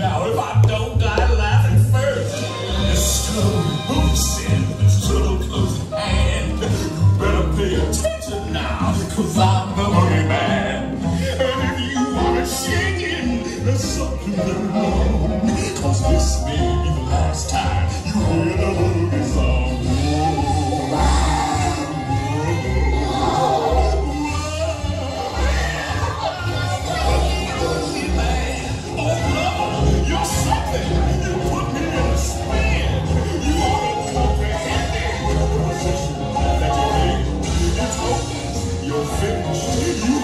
Now if I don't die laughing first, Mr. Boomsin, Mr. Close at hand, you better pay attention now, cause I'm the money man. And if you wanna sing it, there's something wrong, cause this may you.